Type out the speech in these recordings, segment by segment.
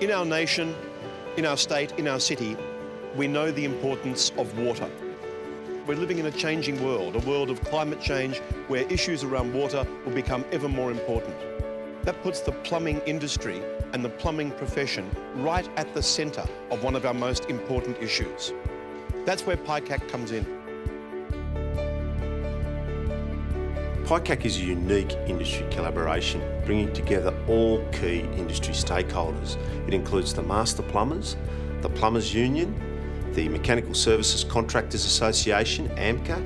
In our nation, in our state, in our city, we know the importance of water. We're living in a changing world, a world of climate change where issues around water will become ever more important. That puts the plumbing industry and the plumbing profession right at the centre of one of our most important issues. That's where PICAC comes in. PICAC is a unique industry collaboration, bringing together all key industry stakeholders. It includes the master plumbers, the Plumbers Union, the Mechanical Services Contractors Association, AMCA,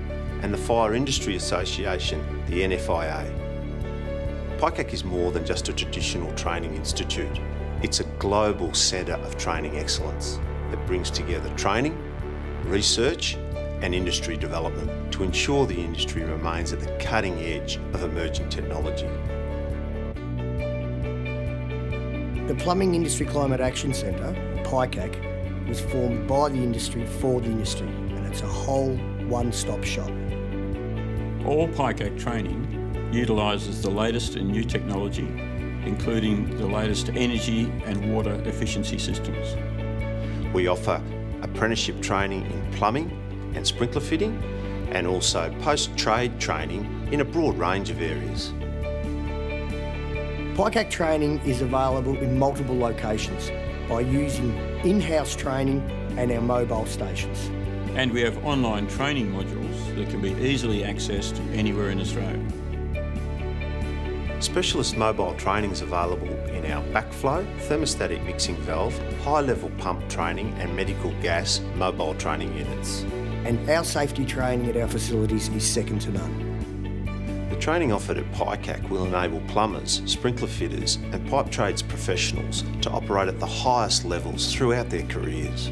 and the Fire Industry Association, the NFIA. PICAC is more than just a traditional training institute. It's a global centre of training excellence that brings together training, research and industry development to ensure the industry remains at the cutting edge of emerging technology. The Plumbing Industry Climate Action Centre, PICAC, was formed by the industry for the industry and it's a whole one-stop shop. All PICAC training utilises the latest in new technology, including the latest energy and water efficiency systems. We offer apprenticeship training in plumbing, and sprinkler fitting, and also post-trade training in a broad range of areas. PICAC training is available in multiple locations by using in-house training and our mobile stations. And we have online training modules that can be easily accessed anywhere in Australia. Specialist mobile training is available in our backflow, thermostatic mixing valve, high-level pump training and medical gas mobile training units and our safety training at our facilities is second to none. The training offered at PICAC will enable plumbers, sprinkler fitters and pipe trades professionals to operate at the highest levels throughout their careers.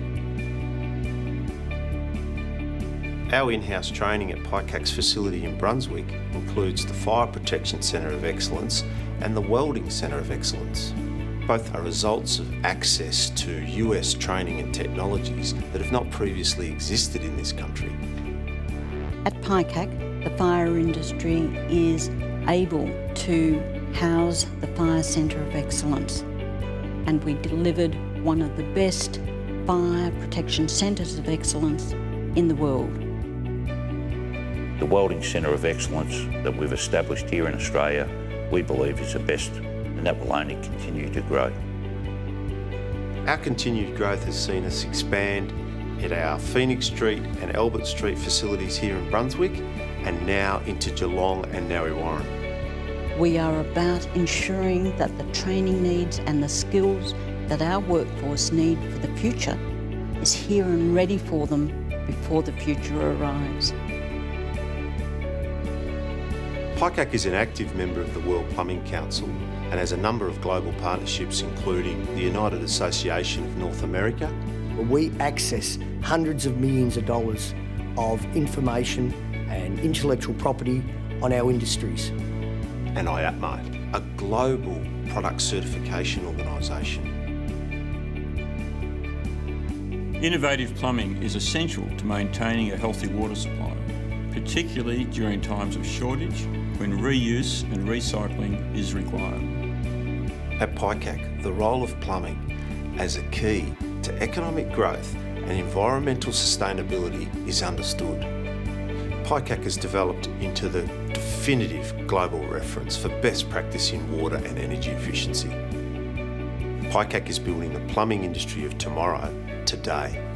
Our in-house training at PICAC's facility in Brunswick includes the Fire Protection Centre of Excellence and the Welding Centre of Excellence. Both are results of access to US training and technologies that have not previously existed in this country. At PICAC, the fire industry is able to house the Fire Centre of Excellence and we delivered one of the best fire protection centres of excellence in the world. The Welding Centre of Excellence that we've established here in Australia, we believe is the best and that will only continue to grow. Our continued growth has seen us expand at our Phoenix Street and Albert Street facilities here in Brunswick and now into Geelong and Narre Warren. We are about ensuring that the training needs and the skills that our workforce need for the future is here and ready for them before the future arrives. PICAC is an active member of the World Plumbing Council and has a number of global partnerships including the United Association of North America. We access hundreds of millions of dollars of information and intellectual property on our industries. And IAPMO, a global product certification organisation. Innovative plumbing is essential to maintaining a healthy water supply, particularly during times of shortage when reuse and recycling is required. At PICAC, the role of plumbing as a key to economic growth and environmental sustainability is understood. PICAC has developed into the definitive global reference for best practice in water and energy efficiency. PICAC is building the plumbing industry of tomorrow, today.